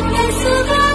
Jesus.